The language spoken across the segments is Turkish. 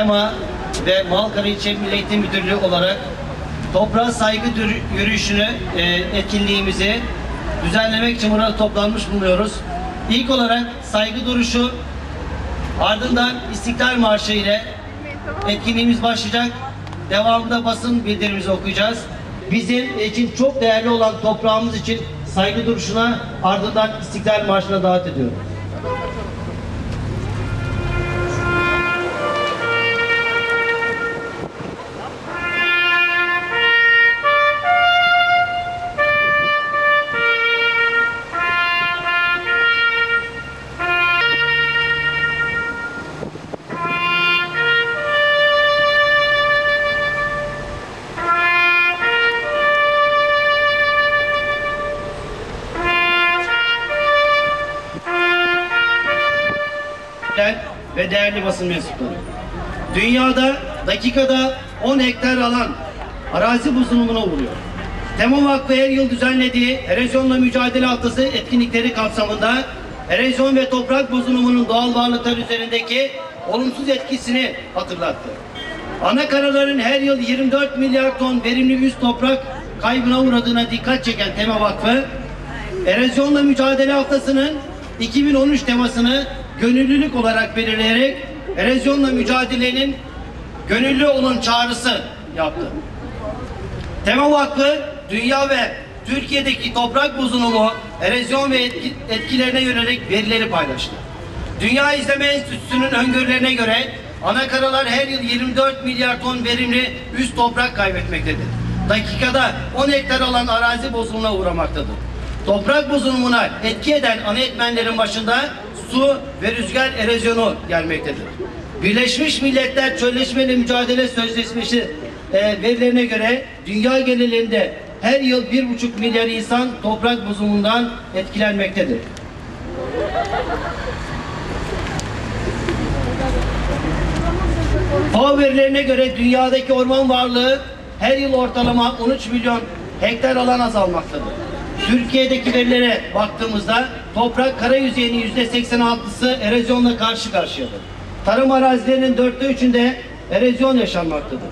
tema ve Malkara İlçe Milli Müdürlüğü olarak toprağa saygı yürüyüşünü, e, etkinliğimizi düzenlemek için burada toplanmış bulunuyoruz. İlk olarak saygı duruşu, ardından İstiklal Marşı ile etkinliğimiz başlayacak. Devamında basın bildirimizi okuyacağız. Bizim için çok değerli olan toprağımız için saygı duruşuna ardından İstiklal Marşı'na davet ediyorum. Ve değerli basın mensupları. Dünyada dakikada 10 hektar alan arazi bozulumuna uğruyor. Tema Vakfı her yıl düzenlediği erozyonla mücadele haftası etkinlikleri kapsamında erozyon ve toprak bozulumunun doğal varlıklar üzerindeki olumsuz etkisini hatırlattı. Ana karaların her yıl 24 milyar ton verimli üst toprak kaybına uğradığına dikkat çeken Tema Vakfı, erozyonla mücadele haftasının 2013 temasını gönüllülük olarak belirleyerek erozyonla mücadelenin gönüllü olun çağrısı yaptı. Tema Vakfı dünya ve Türkiye'deki toprak bozulumu, erozyon ve etki- etkilerine yönelik verileri paylaştı. Dünya İzleme Enstitüsü'nün öngörülerine göre ana karalar her yıl 24 milyar ton verimli üst toprak kaybetmektedir. Dakikada 10 hektar alan arazi bozulumuna uğramaktadır. Toprak bozulumuna etki eden ana etmenlerin başında su ve rüzgar erozyonu gelmektedir. Birleşmiş Milletler Çölleşmeyle Mücadele Sözleşmesi e, verilerine göre dünya genelinde her yıl 1,5 milyar insan toprak bozulumundan etkilenmektedir. FAO verilerine göre dünyadaki orman varlığı her yıl ortalama 13 milyon hektar alan azalmaktadır. Türkiye'deki verilere baktığımızda toprak kara yüzeyinin yüzde 86'sı erozyonla karşı karşıyadır. Tarım arazilerinin dörtte üçünde erozyon yaşanmaktadır.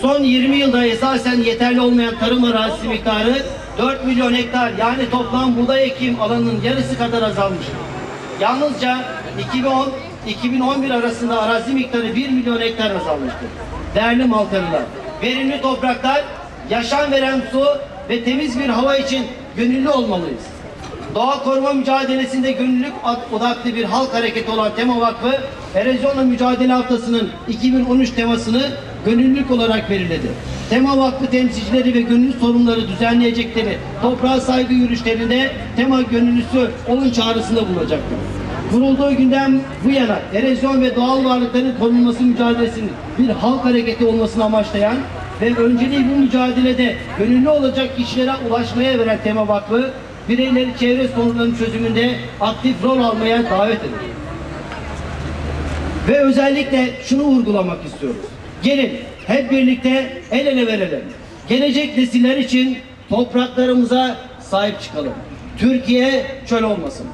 Son 20 yılda esasen yeterli olmayan tarım arazisi miktarı 4 milyon hektar yani toplam buğday ekim alanının yarısı kadar azalmıştır. Yalnızca 2010 2011 arasında arazi miktarı 1 milyon hektar azalmıştır. Değerli Malkarılar, verimli topraklar, yaşam veren su ve temiz bir hava için gönüllü olmalıyız. Doğa koruma mücadelesinde gönüllülük odaklı bir halk hareketi olan Tema Vakfı, Erozyonla Mücadele Haftası'nın 2013 temasını gönüllülük olarak belirledi. Tema Vakfı temsilcileri ve gönüllü sorunları düzenleyecekleri toprağa saygı yürüyüşlerinde Tema gönüllüsü olun çağrısında bulunacaktır. Kurulduğu günden bu yana erozyon ve doğal varlıkların korunması mücadelesinin bir halk hareketi olmasını amaçlayan ve önceliği bu mücadelede gönüllü olacak kişilere ulaşmaya veren Tema Vakfı, bireyleri çevre sorunlarının çözümünde aktif rol almaya davet ediyor. Ve özellikle şunu vurgulamak istiyoruz. Gelin hep birlikte el ele verelim. Gelecek nesiller için topraklarımıza sahip çıkalım. Türkiye çöl olmasın.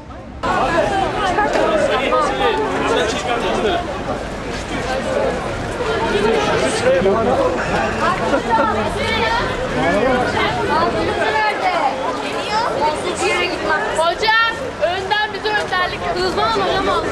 Hocam önden bize önderlik hızlı olun